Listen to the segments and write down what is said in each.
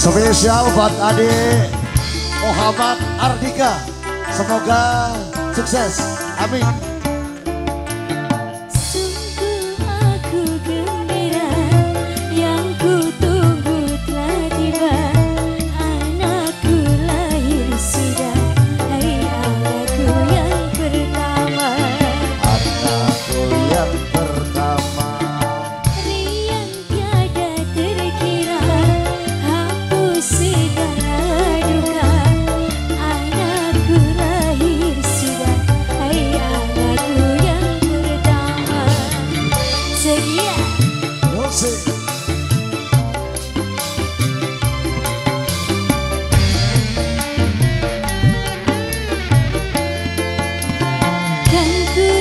Spesial buat adik Muhammad Ardika. Semoga sukses. Amin.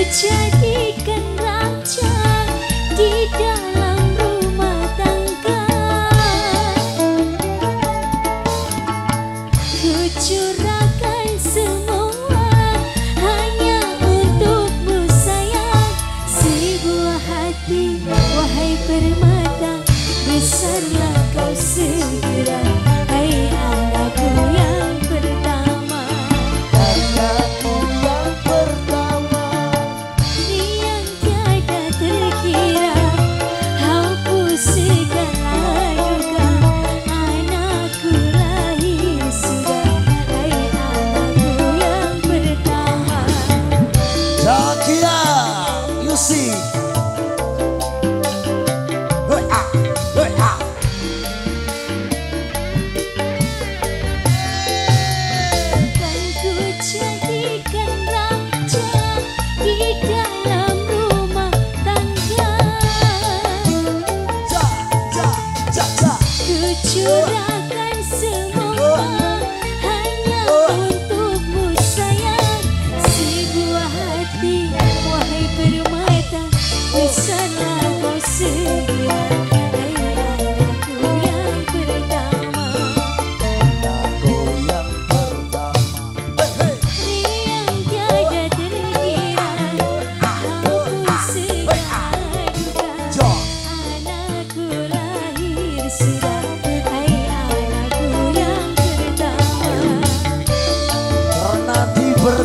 jadikan rancang di dalam rumah tangga. Kucurah Bekasi Hoi ah, ah. ku raja di dalam rumah tangga.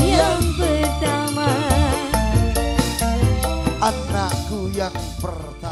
yang Anakku yang pertama.